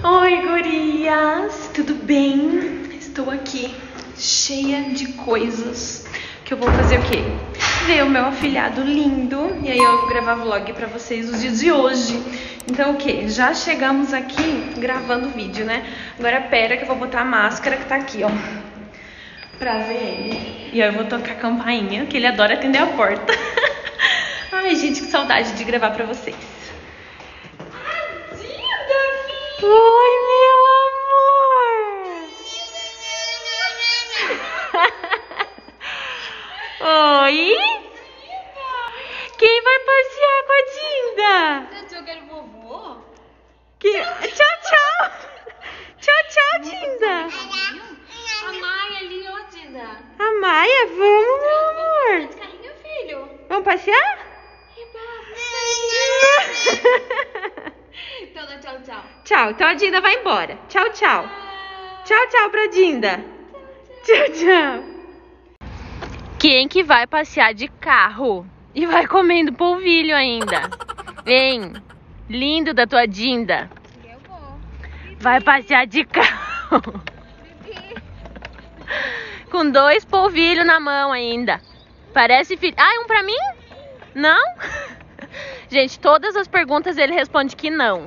Oi, gurias! Tudo bem? Estou aqui cheia de coisas que eu vou fazer o quê? Ver o meu afilhado lindo e aí eu vou gravar vlog pra vocês os dias de hoje. Então o que? Já chegamos aqui gravando vídeo, né? Agora pera que eu vou botar a máscara que tá aqui, ó. Pra ver ele. E aí eu vou tocar a campainha, que ele adora atender a porta. Ai, gente, que saudade de gravar pra vocês. Oi, meu amor! Oi? Quem vai passear com a Dinda? Eu quero vovô? Que... Tchau, tchau! Tchau, tchau, Dinda! A Maia ali, ó, Dinda. A Maia, vamos, meu amor! De carrinho, filho. Vamos passear? Então dá tchau, tchau. Tchau, então a Dinda vai embora. Tchau, tchau. Tchau, tchau pra Dinda. Tchau, tchau. Quem que vai passear de carro e vai comendo polvilho ainda? Vem, lindo da tua Dinda. Eu vou. Vai passear de carro. Com dois polvilhos na mão ainda. Parece filho. Ah, um pra mim? Não? Gente, todas as perguntas ele responde que não.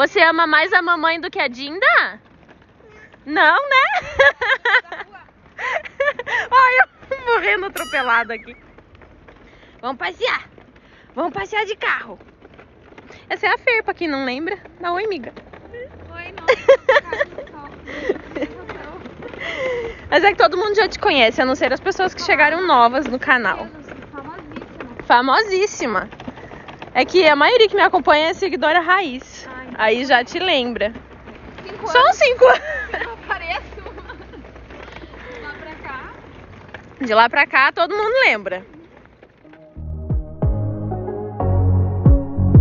Você ama mais a mamãe do que a Dinda? Não, né? Ai, eu morrendo atropelado aqui. Vamos passear. Vamos passear de carro. Essa é a Fer, pra quem não lembra. Dá oi, amiga. Oi, nossa. Mas é que todo mundo já te conhece, a não ser as pessoas que chegaram novas no canal. Famosíssima. Famosíssima. É que a maioria que me acompanha é seguidora raiz. Ai, Aí já te lembra. Cinco Só uns 5 anos. Eu apareço. Lá pra cá. De lá pra cá, todo mundo lembra.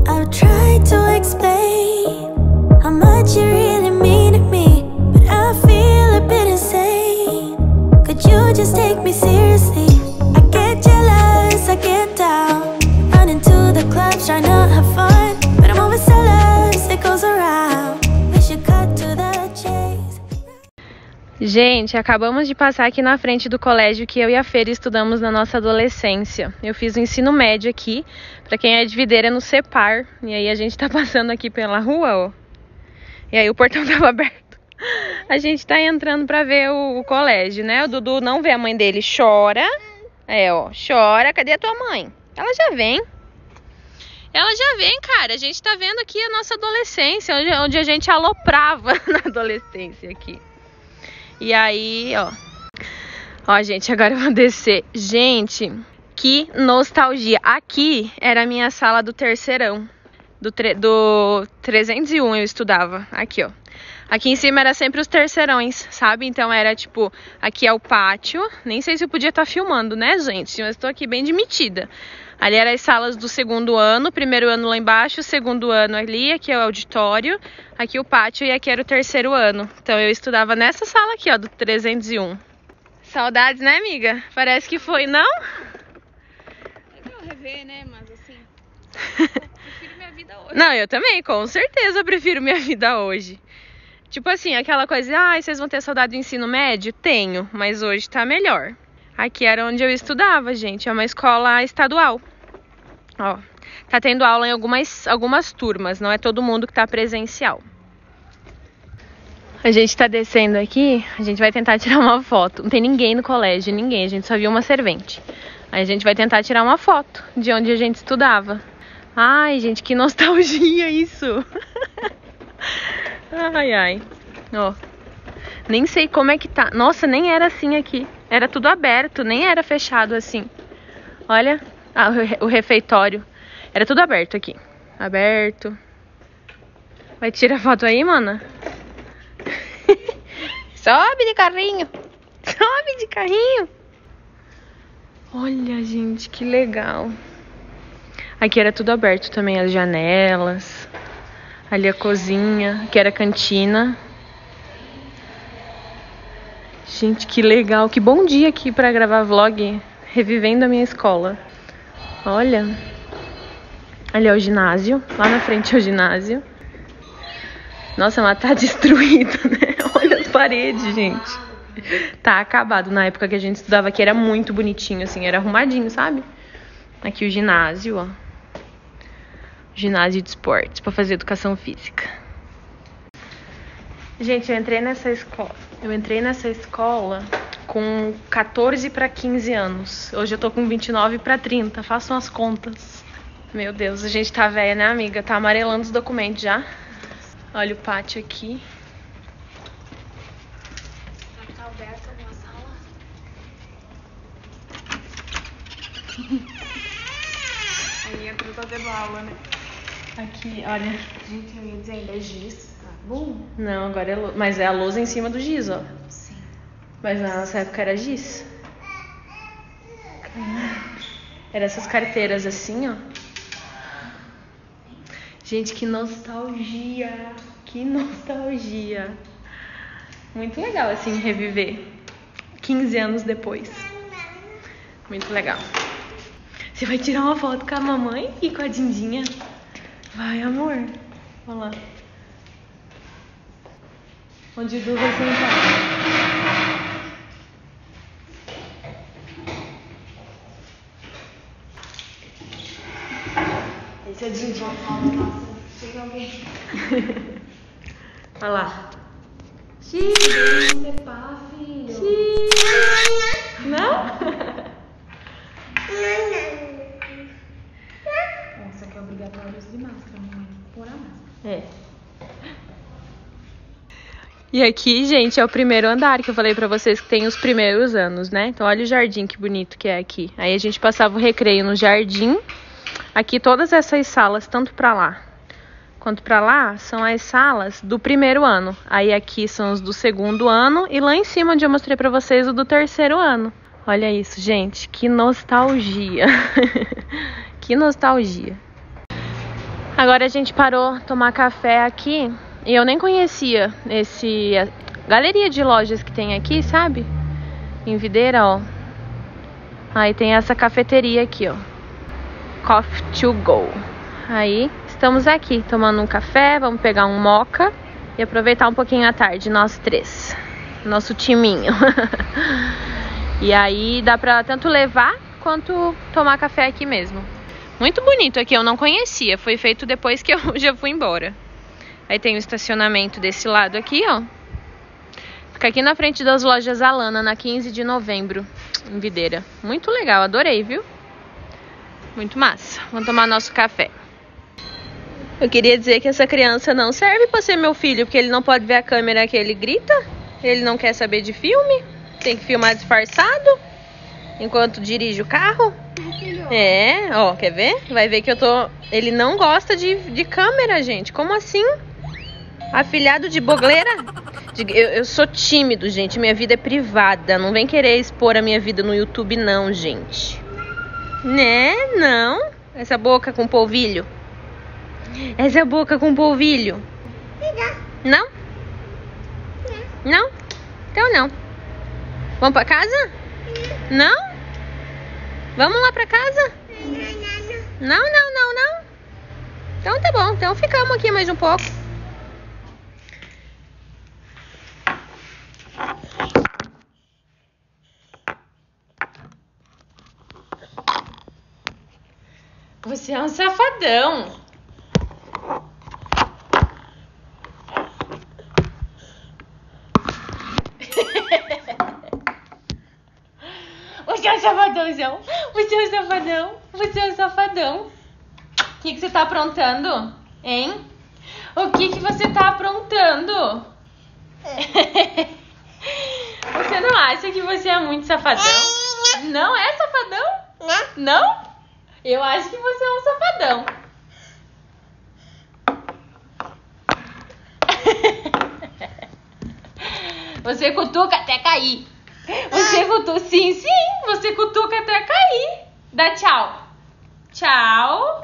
I've tried to explain how much you really mean to me, but I feel a bit insane. Could you just take me seriously? I get jealous, I get down, running to the clubs trying to have fun, Gente, acabamos de passar aqui na frente do colégio que eu e a Feira estudamos na nossa adolescência. Eu fiz o ensino médio aqui, pra quem é de Videira é no Cepar. E aí a gente tá passando aqui pela rua, ó. E aí o portão tava aberto. A gente tá entrando pra ver o, o colégio, né? O Dudu não vê a mãe dele, chora. É, ó, chora. Cadê a tua mãe? Ela já vem. Ela já vem, cara. A gente tá vendo aqui a nossa adolescência, onde, onde a gente aloprava na adolescência aqui. E aí, ó. Ó, gente, agora eu vou descer. Gente, que nostalgia. Aqui era a minha sala do terceirão. Do, tre do 301 eu estudava. Aqui, ó. Aqui em cima era sempre os terceirões, sabe? Então era tipo, aqui é o pátio. Nem sei se eu podia estar filmando, né, gente? Mas estou aqui bem admitida. Ali eram as salas do segundo ano, primeiro ano lá embaixo, segundo ano ali, aqui é o auditório, aqui o pátio e aqui era o terceiro ano. Então eu estudava nessa sala aqui, ó, do 301. Saudades, né, amiga? Parece que foi, não? Legal rever, né? Mas assim. Prefiro minha vida hoje. Não, eu também, com certeza prefiro minha vida hoje. Tipo assim, aquela coisa, ah, vocês vão ter saudade do ensino médio? Tenho, mas hoje tá melhor. Aqui era onde eu estudava, gente, é uma escola estadual. Ó, tá tendo aula em algumas, algumas turmas, não é todo mundo que tá presencial. A gente tá descendo aqui, a gente vai tentar tirar uma foto. Não tem ninguém no colégio, ninguém, a gente só viu uma servente. Aí a gente vai tentar tirar uma foto de onde a gente estudava. Ai, gente, que nostalgia isso! ai, ai. Ó. Nem sei como é que tá. Nossa, nem era assim aqui. Era tudo aberto, nem era fechado assim. Olha, ah, o re- o refeitório. Era tudo aberto aqui. Aberto. Vai tirar foto aí, mana? Sobe de carrinho. Sobe de carrinho. Olha, gente, que legal. Aqui era tudo aberto também, as janelas. Ali a cozinha, que era a cantina. Gente, que legal. Que bom dia aqui pra gravar vlog revivendo a minha escola. Olha. Ali é o ginásio. Lá na frente é o ginásio. Nossa, mas tá destruído, né? Olha as paredes, gente. Tá acabado. Na época que a gente estudava aqui era muito bonitinho, assim, era arrumadinho, sabe? Aqui o ginásio, ó. Ginásio de esportes para fazer educação física. Gente, eu entrei nessa escola. Eu entrei nessa escola com 14 para 15 anos. Hoje eu tô com 29 para 30. Façam as contas. Meu Deus, a gente tá velha, né, amiga? Tá amarelando os documentos já. Olha o pátio aqui. Tá aberta alguma sala? Aí entra ter aula, né? Aqui, olha. Gente, eu ia dizer ainda é giz. Tá bom? Não, agora é lou- Mas é a lousa em cima do giz, ó. Mas na nossa época era giz. Era essas carteiras assim, ó. Gente, que nostalgia! Que nostalgia! Muito legal, assim, reviver 15 anos depois. Muito legal. Você vai tirar uma foto com a mamãe e com a Dindinha? Vai, amor. Olha lá. Onde o Du vai sentar. É Dindinha. Nossa, chega alguém. Olha lá. Você pá, filho. Não? Nossa, que é obrigatório uso de máscara, mamãe. Por a máscara. É. E aqui, gente, é o primeiro andar que eu falei pra vocês que tem os primeiros anos, né? Então olha o jardim que bonito que é aqui. Aí a gente passava o recreio no jardim. Aqui todas essas salas, tanto pra lá quanto pra lá, são as salas do primeiro ano. Aí aqui são os do segundo ano e lá em cima onde eu mostrei pra vocês o do terceiro ano. Olha isso, gente, que nostalgia. que nostalgia. Agora a gente parou tomar café aqui e eu nem conhecia esse galeria de lojas que tem aqui, sabe? Em Videira, ó. Aí tem essa cafeteria aqui, ó. Coffee to go. Aí estamos aqui tomando um café, vamos pegar um moca e aproveitar um pouquinho a tarde, nós três. Nosso timinho. e aí dá pra tanto levar quanto tomar café aqui mesmo. Muito bonito aqui, eu não conhecia. Foi feito depois que eu já fui embora. Aí tem o estacionamento desse lado aqui, ó. Fica aqui na frente das lojas Alana, na 15 de novembro, em Videira. Muito legal, adorei, viu? Muito massa. Vamos tomar nosso café. Eu queria dizer que essa criança não serve para ser meu filho, porque ele não pode ver a câmera que ele grita. Ele não quer saber de filme. Tem que filmar disfarçado enquanto dirige o carro. É, ó, quer ver? Vai ver que eu tô. Ele não gosta de, de câmera, gente. Como assim? Afilhado de bogleira? Eu, eu sou tímido, gente. Minha vida é privada. Não vem querer expor a minha vida no YouTube, não, gente. Né? Não. Essa boca com polvilho. Essa boca com polvilho. Não? Não? Então não. Vamos pra casa? Não? Vamos lá pra casa? Não, não, não, não. Então tá bom. Então ficamos aqui mais um pouco. Você é um safadão. Você é um safadãozão. Você é um safadão. Você é um safadão. O que, que você tá aprontando? Hein? O que, que você tá aprontando? Você não acha que você é muito safadão? Não é safadão? Não? Eu acho que você é um safadão. Você cutuca até cair. Você cutuca. Sim, sim. Você cutuca até cair. Dá tchau. Tchau.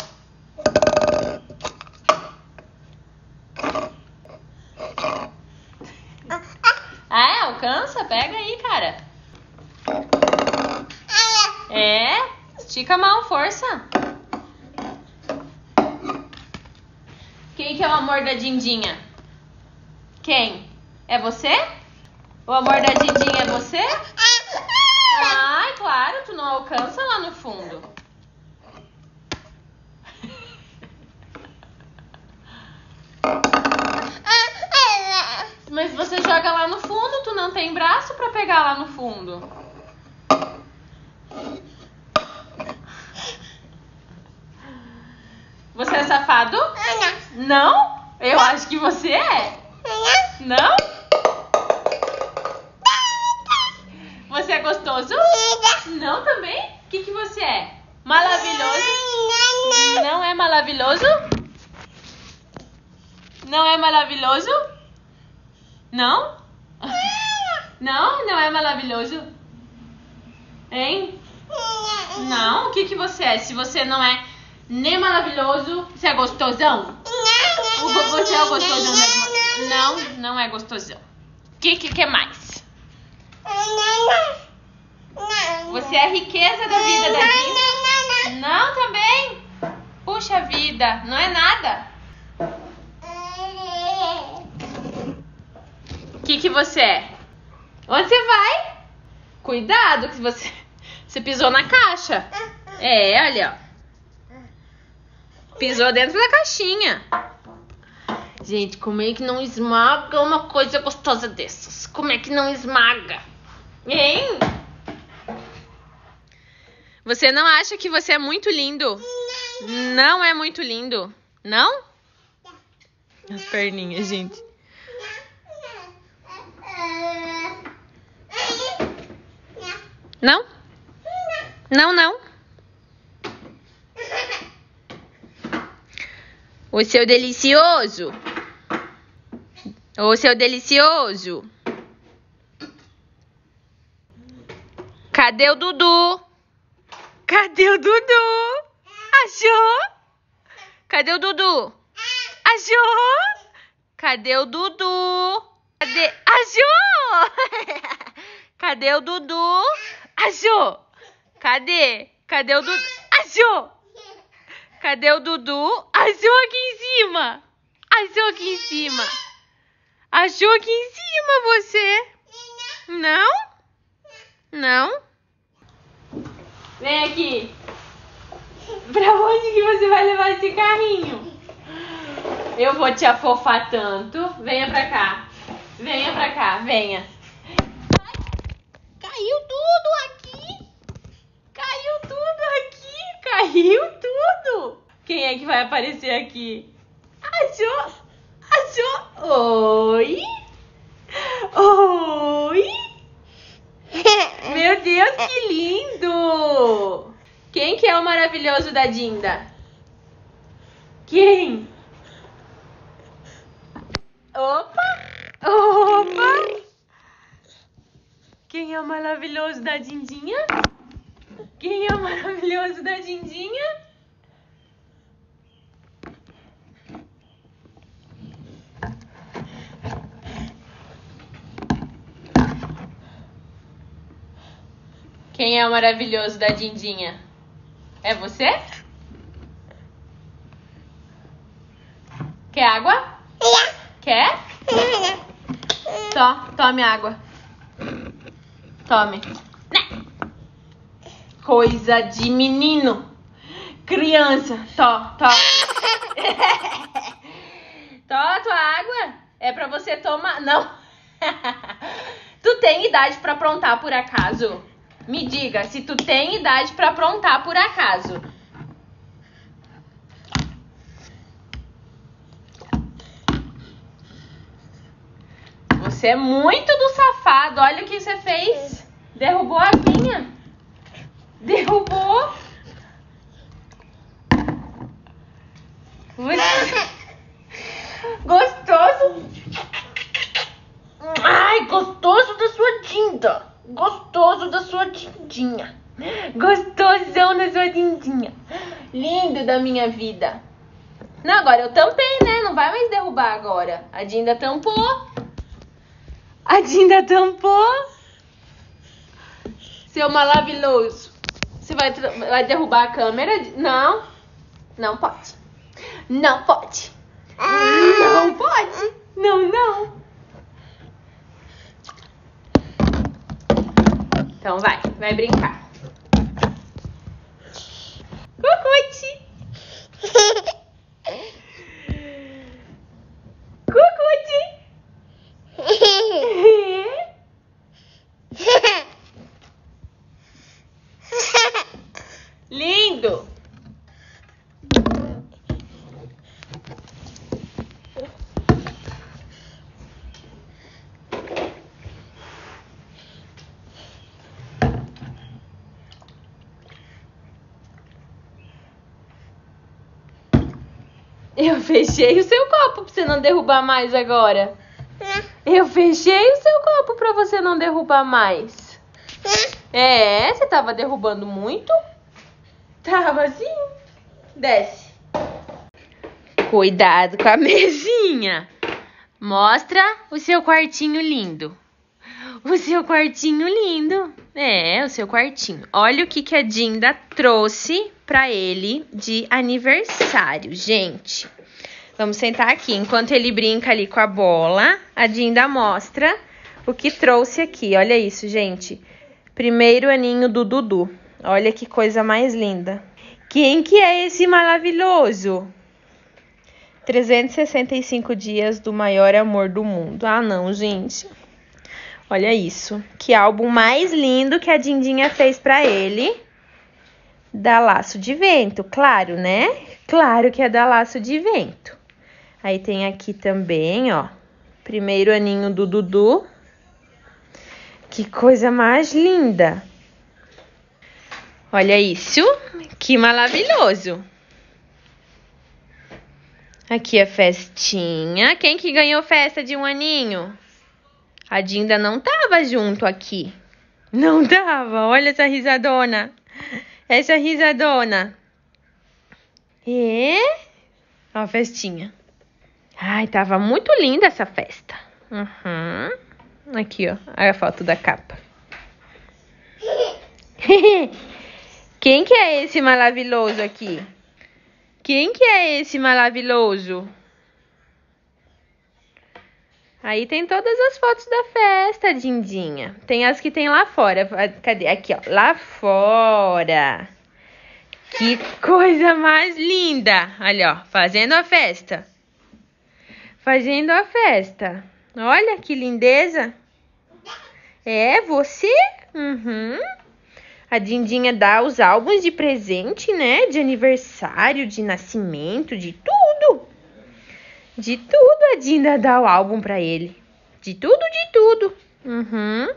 Ah, é? Alcança? Pega aí, cara. É? Estica a mão, força. Quem que é o amor da Dindinha? Quem? É você? O amor da Dindinha é você? Ai, claro, tu não alcança lá no fundo. Mas você joga lá no fundo, tu não tem braço pra pegar lá no fundo. Você é safado? Não? Eu acho que você é. Não? Você é gostoso? Não também? O que, que você é? Maravilhoso? Não é maravilhoso? Não é maravilhoso? Não? Não? Não é maravilhoso? Hein? Não? O que, que você é? Se você não é nem maravilhoso, você é gostosão? O vo- Você é gostosão mesmo? Não, não é gostosão. O que, que, que mais? Você é a riqueza da vida da vida? Não também? Puxa vida, não é nada. O que, que você é? Onde você vai? Cuidado que você, você pisou na caixa. É, olha, ó. Pisou dentro da caixinha. Gente, como é que não esmaga uma coisa gostosa dessas? Como é que não esmaga? Hein? Você não acha que você é muito lindo? Não é muito lindo? Não? As perninhas, gente. Não? Não, não. O seu delicioso. O seu delicioso. Cadê o Dudu? Cadê o Dudu? Achou? Cadê o Dudu? Achou? Cadê o Dudu? Cadê? Achou? Cadê o Dudu? Achou? Cadê? Cadê o Dudu? Achou? Cadê o Dudu? Achou aqui em cima. Achou aqui em cima. Achou aqui em cima você. Não? Não? Vem aqui. Pra onde que você vai levar esse carrinho? Eu vou te afofar tanto. Venha pra cá. Venha pra cá, venha. Ai, Caiu tudo aqui. Caiu tudo aqui. Caiu. Quem é que vai aparecer aqui? Achou? Achou? Oi? Oi? Meu Deus, que lindo! Quem que é o maravilhoso da Dinda? Quem? Opa! Opa! Quem é o maravilhoso da Dindinha? Quem é o maravilhoso da Dindinha? Quem é o maravilhoso da Dindinha? É você? Quer água? Quer? Tó, tome água. Tome. Né? Coisa de menino. Criança. Tó, tó. Tó, tua água. É pra você tomar. Não. tu tem idade pra aprontar por acaso? Me diga se tu tem idade pra aprontar por acaso. Você é muito do safado. Olha o que você fez. Derrubou a aguinha. Derrubou. Você... Gostoso. Ai, gostoso da sua tinta. Gostoso da sua tindinha. Gostosão da sua tindinha. Lindo da minha vida. Não, agora eu tampei, né? Não vai mais derrubar agora. A Dinda tampou. A Dinda tampou. Seu maravilhoso. Você vai, vai derrubar a câmera? Não. Não pode. Não pode. Não pode. Não, não. Então vai, vai brincar. Cucute! Lindo! Eu fechei o seu copo pra você não derrubar mais agora. Eu fechei o seu copo pra você não derrubar mais. É, você tava derrubando muito? Tava sim. Desce. Cuidado com a mesinha. Mostra o seu quartinho lindo. O seu quartinho lindo. É, o seu quartinho. Olha o que, que a Dinda trouxe pra ele de aniversário, gente. Vamos sentar aqui. Enquanto ele brinca ali com a bola, a Dinda mostra o que trouxe aqui. Olha isso, gente. Primeiro aninho do Dudu. Olha que coisa mais linda. Quem que é esse maravilhoso? 365 dias do maior amor do mundo. Ah, não, gente. Olha isso. Que álbum mais lindo que a Dindinha fez para ele. Da Laço de Vento, claro, né? Claro que é da Laço de Vento. Aí tem aqui também, ó. Primeiro aninho do Dudu. Que coisa mais linda. Olha isso. Que maravilhoso. Aqui a festinha. Quem que ganhou festa de um aninho? A Dinda não tava junto aqui. Não tava. Olha essa risadona. Essa risadona. E a festinha. Ai, tava muito linda essa festa. Uhum. Aqui, ó. Olha a foto da capa. Quem que é esse maravilhoso aqui? Quem que é esse maravilhoso? Aí tem todas as fotos da festa, Dindinha. Tem as que tem lá fora. Cadê? Aqui, ó. Lá fora. Que coisa mais linda. Olha, ó. Fazendo a festa. Fazendo a festa. Olha que lindeza. É você? Uhum. A Dindinha dá os álbuns de presente, né? De aniversário, de nascimento, de tudo. De tudo a Dinda dá o álbum pra ele. De tudo, de tudo. Uhum.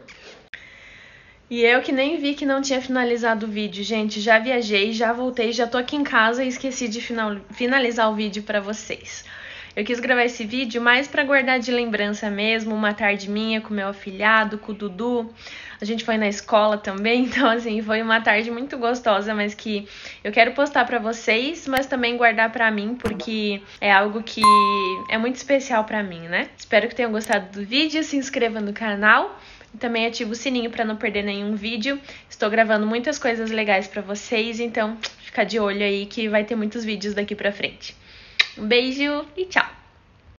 E eu que nem vi que não tinha finalizado o vídeo, gente. Já viajei, já voltei, já tô aqui em casa e esqueci de final, finalizar o vídeo pra vocês. Eu quis gravar esse vídeo mais para guardar de lembrança mesmo, uma tarde minha com meu afilhado, com o Dudu. A gente foi na escola também, então assim, foi uma tarde muito gostosa, mas que eu quero postar para vocês, mas também guardar para mim, porque é algo que é muito especial para mim, né? Espero que tenham gostado do vídeo, se inscreva no canal. E também ativa o sininho para não perder nenhum vídeo. Estou gravando muitas coisas legais para vocês, então fica de olho aí que vai ter muitos vídeos daqui para frente. Um beijo e tchau!